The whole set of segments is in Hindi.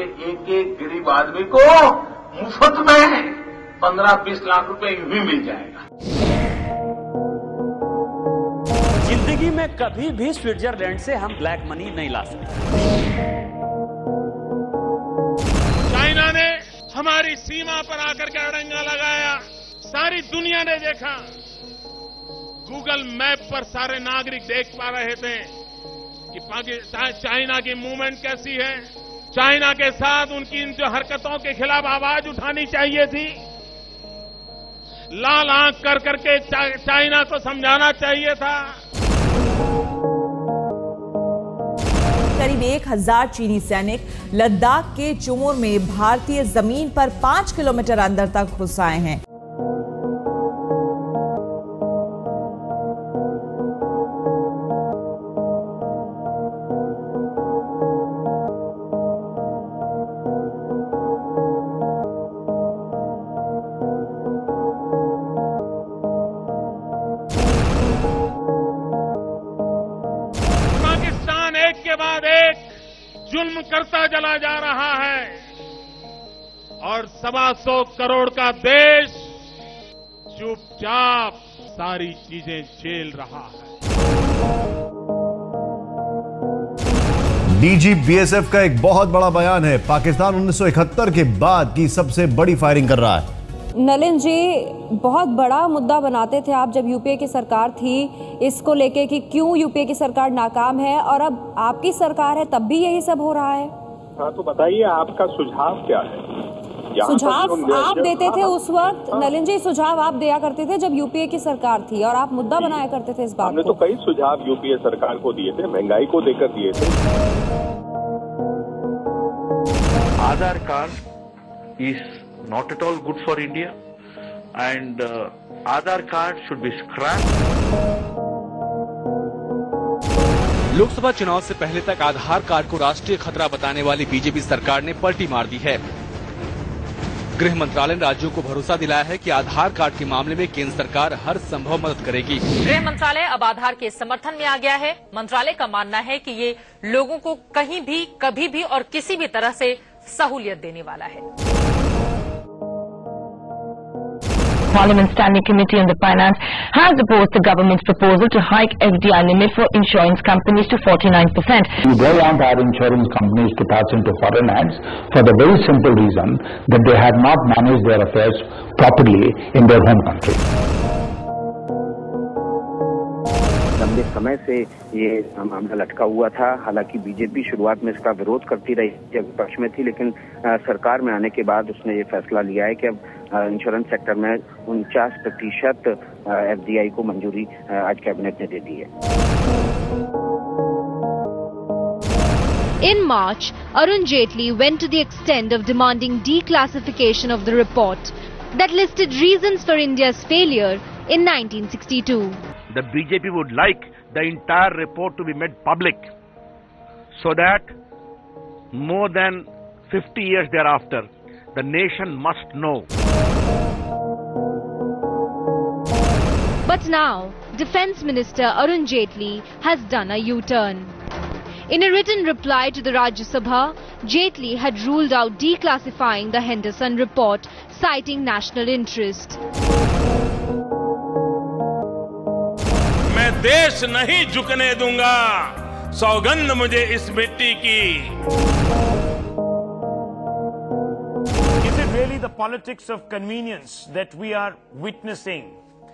के एक एक गरीब आदमी को मुफ़्त में पंद्रह बीस लाख रुपए यूँ ही मिल जाएगा। ज़िंदगी में कभी भी स्विट्जरलैंड से हम ब्लैक मनी नहीं ला सकते। चाइना ने हमारी सीमा पर आकर के अड़ंगा लगाया सारी दुनिया ने देखा। गूगल मैप पर सारे नागरिक देख पा रहे थे कि पाकिस्तान चाइना की मूवमेंट कैसी है। चाइना के साथ उनकी इन जो हरकतों के खिलाफ आवाज़ उठानी चाहिए थी लाल आँख कर करके चा, चाइना को समझाना चाहिए था। करीब एक हज़ार चीनी सैनिक लद्दाख के चुमोर में भारतीय ज़मीन पर पाँच किलोमीटर अंदर तक घुस आए हैं। जुल्म करता चला जा रहा है। और सवा सौ करोड़ का देश चुपचाप सारी चीज़ें झेल रहा है। डीजी बीएसएफ का एक बहुत बड़ा बयान है। पाकिस्तान 1971 के बाद की सबसे बड़ी फायरिंग कर रहा है। नलिन जी बहुत बड़ा मुद्दा बनाते थे आप जब यूपीए की सरकार थी इसको लेके कि क्यों यूपीए की सरकार नाकाम है और अब आपकी सरकार है तब भी यही सब हो रहा है? हाँ तो बताइए आपका सुझाव क्या है? सुझाव आप देते थे हाँ, उस वक्त? हाँ। नलिन जी सुझाव आप दिया करते थे जब यूपीए की सरकार थी और आप मुद्दा बनाया करते थे इस बात हमने को? तो कई सुझाव यूपीए सरकार को दिए थे महँगाई को देकर दिए थे। Aadhaar card is not at all good for India. And uh, Aadhaar card should be scrapped. Lok Sabha चुनाव से पहले तक आधार कार्ड को राष्ट्रीय खतरा बताने वाली बीजेपी सरकार ने पलटी मार दी है। गृह मंत्रालय ने राज्यों को भरोसा दिलाया है कि आधार कार्ड के मामले में केंद्र सरकार हर संभव मदद करेगी। गृह मंत्रालय अब आधार के समर्थन में आ गया है। मंत्रालय का मानना है कि ये लोगों को कहीं भी कभी भी और किसी भी तरह से सहूलियत देने वाला है। Parliament Standing Committee on the Finance has opposed the government's proposal to hike FDI limit for insurance companies to 49%. We don't want our insurance companies to pass into foreign hands for the very simple reason that they have not managed their affairs properly in their home country. लंबे समय से ये मामला लटका हुआ था हालाँकि बीजेपी शुरुआत में इसका विरोध करती रही जब विपक्ष में थी लेकिन सरकार में आने के बाद उसने ये फैसला लिया है कि अब इंश्योरेंस सेक्टर में उनचास प्रतिशत एफडीआई को मंजूरी आज कैबिनेट ने दे दी है In March, Arun Jaitley went to the extent of demanding declassification of the report that listed reasons for India's failure in 1962. The BJP would like the entire report to be made public so that more than 50 years thereafter, the nation must know. But now, Defence Minister Arun Jaitley has done a U-turn. In a written reply to the Rajya Sabha, Jaitley had ruled out declassifying the Henderson report, citing national interest. मैं देश नहीं झुकने दूँगा सौगंध मुझे इस मिट्टी की Is it really the politics of convenience that we are witnessing?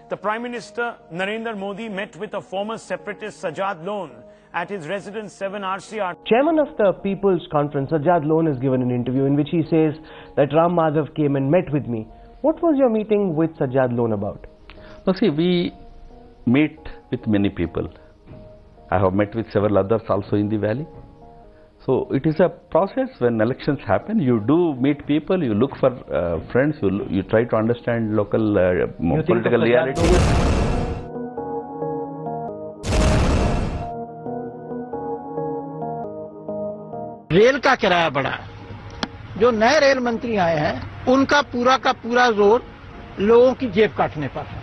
The Prime Minister Narendra Modi met with a former separatist Sajad Lone at his residence 7 RCR. Chairman of the People's Conference, Sajad Lone, has given an interview in which he says that Ram Madhav came and met with me. What was your meeting with Sajad Lone about? Now see, we meet with many people. I have met with several others also in the valley. So it is a process when elections happen. You do meet people, you look for uh, friends, you, you try to understand local uh, political reality. Rail का किराया बढ़ा जो नए रेल मंत्री आए हैं उनका पूरा का पूरा ज़ोर लोगों की जेब काटने पर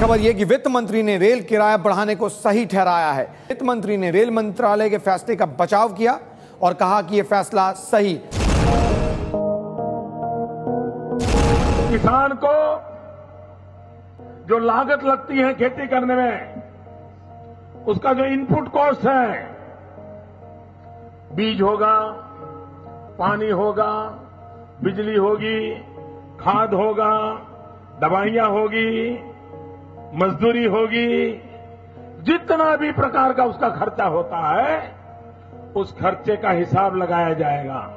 खबर यह कि वित्त मंत्री ने रेल किराया बढ़ाने को सही ठहराया है। वित्त मंत्री ने रेल मंत्रालय के फैसले का बचाव किया और कहा कि यह फैसला सही। किसान को जो लागत लगती है खेती करने में, उसका जो इनपुट कॉस्ट है, बीज होगा, पानी होगा, बिजली होगी, खाद होगा, दवाइयाँ होगी मजदूरी होगी, जितना भी प्रकार का उसका खर्चा होता है, उस खर्चे का हिसाब लगाया जाएगा।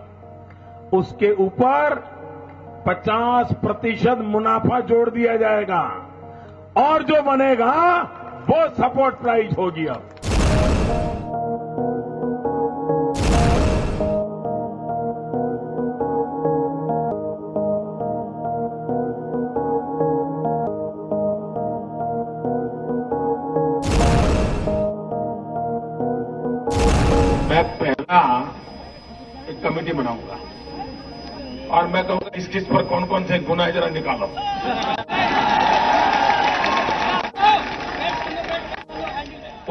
उसके ऊपर 50 प्रतिशत मुनाफा जोड़ दिया जाएगा। और जो बनेगा, वो सपोर्ट प्राइस होगी अब। मैं पहला एक कमेटी बनाऊँगा। और मैं कहूँगा, इस किस पर कौन कौन से गुना है जरा निकालो।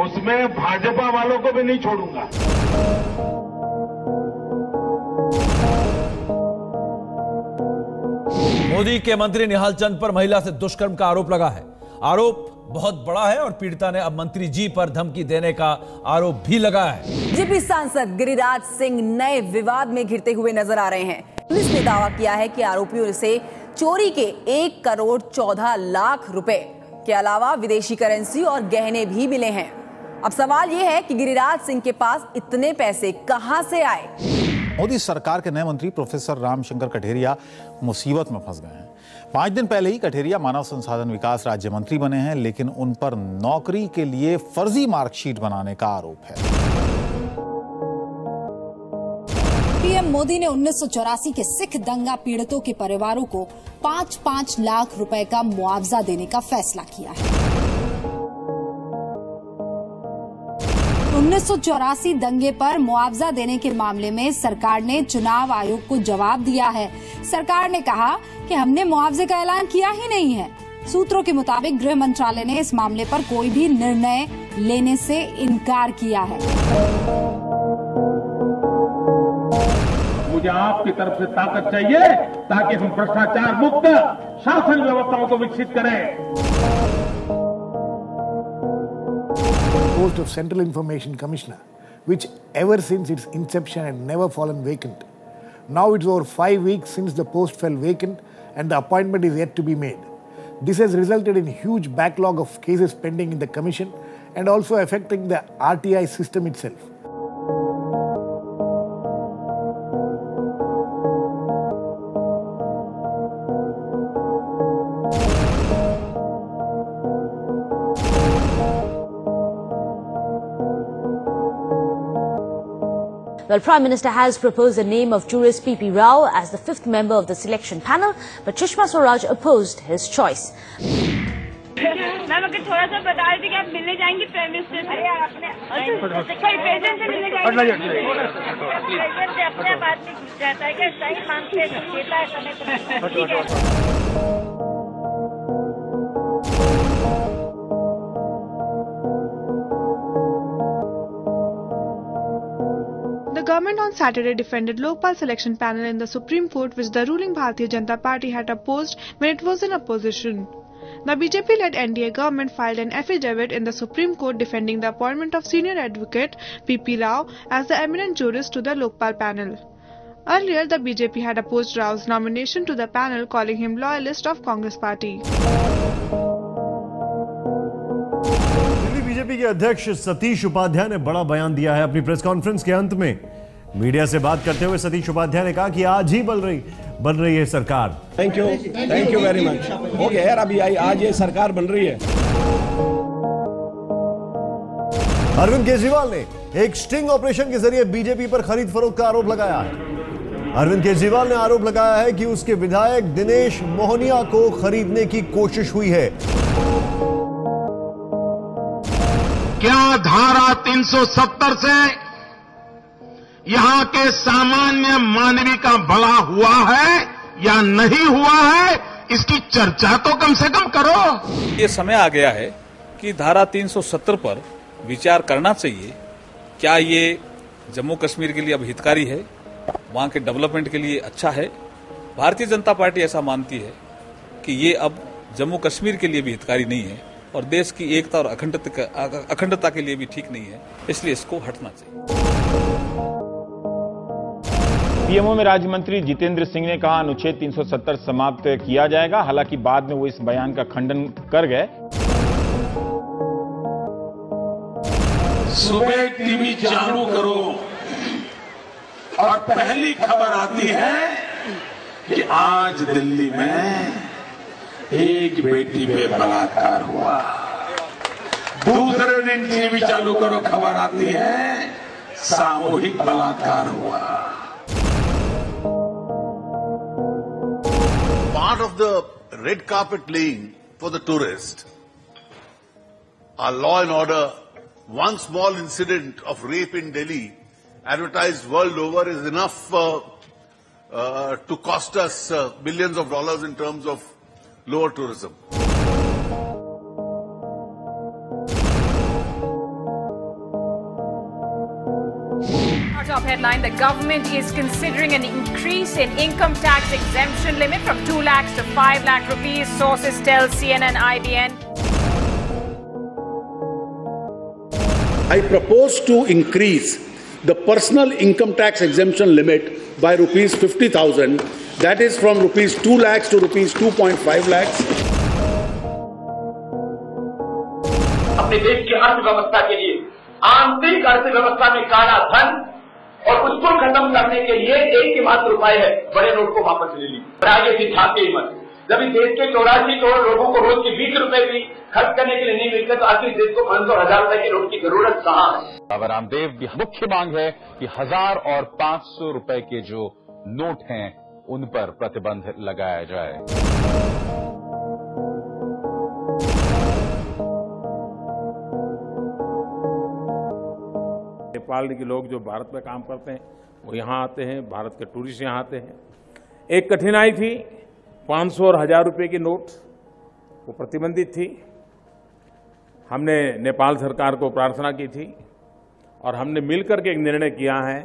उसमें भाजपा वालों को भी नहीं छोड़ूँगा। मोदी के मंत्री निहाल चंद पर महिला से दुष्कर्म का आरोप लगा है। आरोप बहुत बड़ा है और पीड़िता ने अब मंत्री जी पर धमकी देने का आरोप भी लगाया है। बीजेपी सांसद गिरिराज सिंह नए विवाद में घिरते हुए नज़र आ रहे हैं। पुलिस ने दावा किया है कि आरोपियों से चोरी के एक करोड़ चौदह लाख रुपए के अलावा विदेशी करेंसी और गहने भी मिले हैं। अब सवाल यह है कि गिरिराज सिंह के पास इतने पैसे कहाँ से आए? मोदी सरकार के नए मंत्री प्रोफेसर रामशंकर कठेरिया मुसीबत में फंस गए हैं। पाँच दिन पहले ही कठेरिया मानव संसाधन विकास राज्य मंत्री बने हैं, लेकिन उन पर नौकरी के लिए फर्जी मार्कशीट बनाने का आरोप है। पीएम मोदी ने उन्नीस सौ चौरासी के सिख दंगा पीड़ितों के परिवारों को पाँच पाँच लाख रुपए का मुआवजा देने का फैसला किया है। उन्नीस सौ चौरासी दंगे पर मुआवजा देने के मामले में सरकार ने चुनाव आयोग को जवाब दिया है। सरकार ने कहा कि हमने मुआवजे का ऐलान किया ही नहीं है। सूत्रों के मुताबिक गृह मंत्रालय ने इस मामले पर कोई भी निर्णय लेने से इनकार किया है। मुझे आपकी तरफ़ से ताकत चाहिए ताकि हम भ्रष्टाचार मुक्त शासन व्यवस्थाओं को विकसित करें। Post of Central Information Commissioner, which ever since its inception had never fallen vacant. Now it's over five weeks since the post fell vacant and the appointment is yet to be made. This has resulted in huge backlog of cases pending in the commission and also affecting the RTI system itself. Well, Prime Minister has proposed the name of jurist P.P. Rao as the fifth member of the selection panel, but Sushma Swaraj opposed his choice. Ma'am अगर थोड़ा सा बता देते कि आप मिलने जाएंगे प्राइम मिनिस्टर से कोई प्रेसिडेंट से मिलने जाएंगे प्रेसिडेंट से अपने आप आदमी घुस जाता है क्या सही मांगते हैं government on Saturday defended Lokpal selection panel in the Supreme Court which the ruling Bharatiya Janata Party had opposed when it was in opposition. The BJP-led NDA government filed an affidavit in the Supreme Court defending the appointment of senior advocate P.P. Rao as the eminent jurist to the Lokpal panel. Earlier, the BJP had opposed Rao's nomination to the panel calling him loyalist of Congress party. Delhi BJP के अध्यक्ष सतीश उपाध्याय ने बड़ा बयान दिया है अपनी प्रेस कॉन्फ्रेंस के अंत में मीडिया से बात करते हुए सतीश उपाध्याय ने कहा कि आज ही बन रही बन रही है सरकार। Thank you thank you very much हो गया यार अभी आई- आज ये सरकार बन रही है। अरविंद केजरीवाल ने एक स्टिंग ऑपरेशन के ज़रिए बीजेपी पर खरीद फरोख का आरोप लगाया है। अरविंद केजरीवाल ने आरोप लगाया है कि उसके विधायक दिनेश मोहनिया को खरीदने की कोशिश हुई है। क्या धारा 370 से यहाँ के सामान्य मानवी का भला हुआ है या नहीं हुआ है, इसकी चर्चा तो कम से कम करो। ये समय आ गया है कि धारा 370 पर विचार करना चाहिए, क्या ये जम्मू कश्मीर के लिए अब हितकारी है? वहाँ के डेवलपमेंट के लिए अच्छा है? भारतीय जनता पार्टी ऐसा मानती है कि ये अब जम्मू कश्मीर के लिए भी हितकारी नहीं है और देश की एकता और अखंडता के लिए भी ठीक नहीं है, इसलिए इसको हटना चाहिए। पीएमओ में राज्य मंत्री जितेंद्र सिंह ने कहा, अनुच्छेद 370 समाप्त किया जाएगा। हालाँकि बाद में वो इस बयान का खंडन कर गए। सुबह टीवी चालू करो। और पहली खबर आती है कि आज दिल्ली में एक बेटी पे बलात्कार हुआ। दूसरे दिन टीवी चालू करो, खबर आती है, सामूहिक बलात्कार हुआ। Part of the red carpet laying for the tourist, our law and order, one small incident of rape in Delhi, advertised world over, is enough uh, uh, to cost us uh, billions of dollars in terms of lower tourism. headline The government is considering an increase in income tax exemption limit from 2 lakhs to 5 lakh rupees. Sources tell CNN IBN. I propose to increase the personal income tax exemption limit by rupees 50,000. That is from rupees 2 lakhs to rupees 2.5 lakhs. अपने देश की अर्थव्यवस्था के लिए आंतरिक अर्थव्यवस्था में काला धन और उसको खत्म करने के लिए एक ही मात्र उपाय है, बड़े नोट को वापस ले ली आगे से झाके ही। मत जब इस देश के चौरासी करोड़ लोगों को रोज के बीस रुपए भी खर्च करने के लिए नहीं मिलते तो आखिर देश को पाँच सौ हज़ार रुपए की नोट की ज़रूरत कहाँ है? बाबा रामदेव की मुख्य मांग है कि हज़ार और पाँच सौ रुपए के जो नोट हैं, उन पर प्रतिबंध लगाया जाए। नेपाल के लोग जो भारत में काम करते हैं, वो यहाँ आते हैं, भारत के टूरिस्ट यहाँ आते हैं। एक कठिनाई थी 500 और हज़ार रुपए की नोट, वो प्रतिबंधित थी। हमने नेपाल सरकार को प्रार्थना की थी और हमने मिलकर के एक निर्णय किया है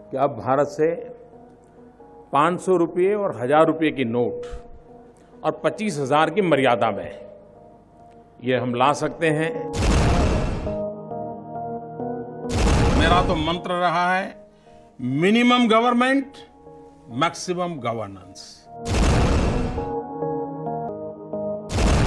कि अब भारत से 500 रुपये और हज़ार रुपये की नोट और पच्चीस हज़ार की मर्यादा में ये हम ला सकते हैं। मेरा तो मंत्र रहा है मिनिमम गवर्नमेंट मैक्सिमम गवर्नेंस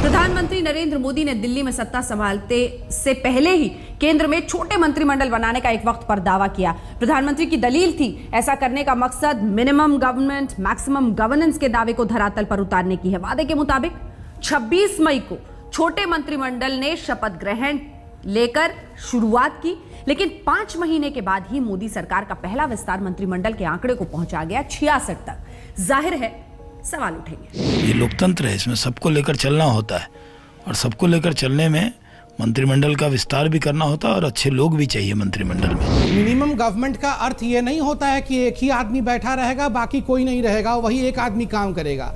प्रधानमंत्री नरेंद्र मोदी ने दिल्ली में सत्ता संभालते से पहले ही केंद्र में छोटे मंत्रिमंडल बनाने का एक वक्त पर दावा किया। प्रधानमंत्री की दलील थी, ऐसा करने का मकसद मिनिमम गवर्नमेंट मैक्सिमम गवर्नेंस के दावे को धरातल पर उतारने की है। वादे के मुताबिक 26 मई को छोटे मंत्रिमंडल ने शपथ ग्रहण लेकर शुरुआत की। लेकिन पाँच महीने के बाद ही मोदी सरकार का पहला विस्तार मंत्रिमंडल के आंकड़े को पहुँचा गया छियासठ तक। ज़ाहिर है सवाल उठेंगे। ये लोकतंत्र है इसमें सबको लेकर चलना होता है। और सबको लेकर चलने में मंत्रिमंडल का विस्तार भी करना होता है और अच्छे लोग भी चाहिए मंत्रिमंडल में। मिनिमम गवर्नमेंट का अर्थ ये नहीं होता है कि एक ही आदमी बैठा रहेगा बाकी कोई नहीं रहेगा वही एक आदमी काम करेगा।